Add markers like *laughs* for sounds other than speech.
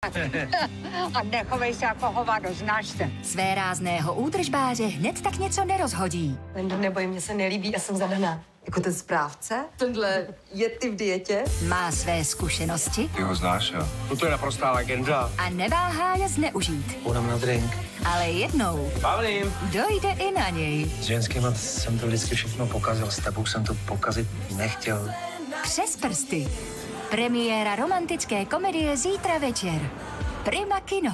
*laughs* A nechovej se jako hovado, znáš se. Své rázného údržbáře hned tak něco nerozhodí. Lendo, neboj, mě se nelíbí, já jsem zadaná. Jako ten správce? Tenhle je ty v dietě? Má své zkušenosti Ty ho znáš, jo? No to je naprostá legenda. a neváhá je zneužít. Půjdem na drink. Ale jednou Pavlín. dojde i na něj. S ženskýma jsem to vždycky všechno pokazil, s tebou jsem to pokazit nechtěl. Přes prsty. Premiéra romantické komedie zítra večer. Prima Kino.